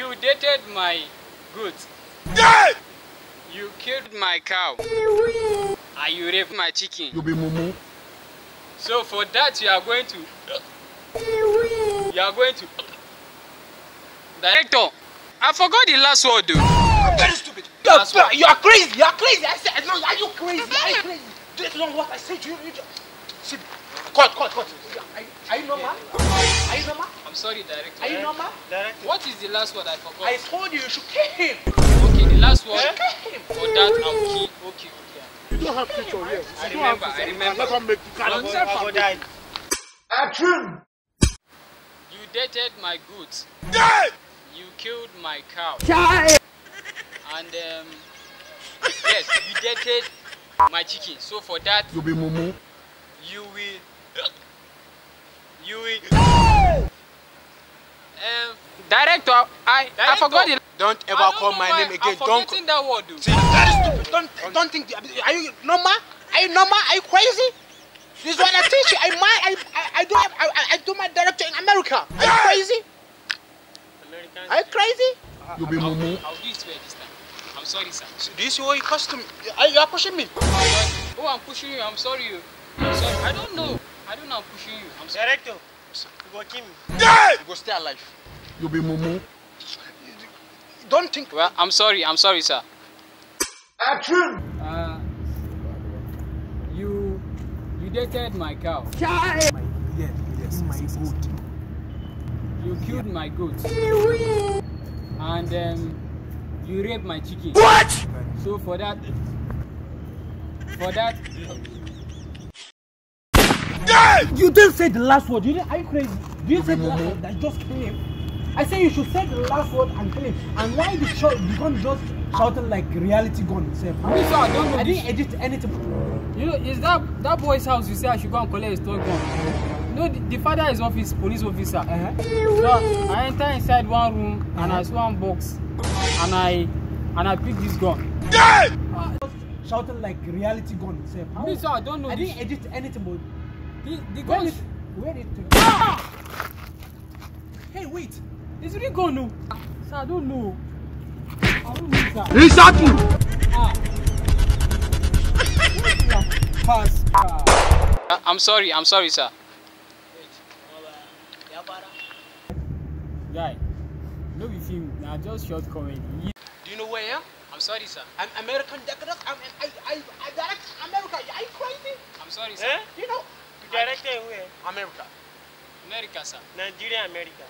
You dated my goods. You killed my cow. And you raped my chicken. You be mumu. So for that you are going to You are going to Director, I forgot the last word though. Very stupid. You what- you are crazy. You are crazy. I said, no, are you crazy? Are you crazy? Do you know what I said to you? you just, see, cut, cut, cut. Are, are you normal? Are you normal? I'm sorry, director. Are you normal? What is the last word I forgot? I told you you should kill him. Okay, the last word Eh? Kill him. for that I'll key. Okay, okay. You don't have future here. I You don't have remember, I future. remember. Never make you can Don't- never make you. Action! You dated my goods. You killed my cow. And um, yes, you dated my chicken. So for that, You be mumu. you will, you will. Um, director, I I forgot the. Don't ever don't call my name again. I'm Don't. forgetting that word. Though. See, very stupid. Don't, don't think. Are you normal? Are you normal? Are you crazy? This is what I teach you. I my, I, I, I do, I, I- I do my director in America. Are you crazy? Are you crazy? You be I'll, mumu. I'll do it fair this time. I'm sorry, sir. So do you see what you cost me? Are you are pushing me? Oh, I'm pushing you. I'm sorry. You. I'm sorry. I don't know. I don't know. I'm pushing you. I'm sorry. Director, you go kill me. You go stay alive. You be mumu. Don't think. Well, I'm sorry. I'm sorry, sir. Action! Uh, you you dated my cow. Yes, yes, my goat. You killed my goat. And um, you raped my chicken. What? So for that, for that, You didn't say the last word. You didn't, are you crazy? Do you say the last word? That just kill him. I say you should say the last word and kill him. And why the shot the gun just shouting like reality gun itself? Me, sir, I don't know I this. didn't edit anything. you know, is that that boy's house? You say I should go and collect his toy gun. You know, the, the father is office police officer. Uh-huh. So I enter inside one room and I saw one box, and I and I pick this gun. Shouting like reality gun itself. How? Me, sir, I don't know I didn't edit anything, but The, the where gun did is, where did Hey, wait. Is really gun, no. Sir, I don't know. I don't know! Ah. Pass. Ah. I'm sorry. I'm sorry, sir. Guy, no be film. Na just short comedy. Do you know where I am? I'm sorry, sir. I'm American director. I'm, I, I, I direct America. Are you crazy? I'm sorry, sir. Eh? Do you know? You director where? America. America, sir. Nigeria, America.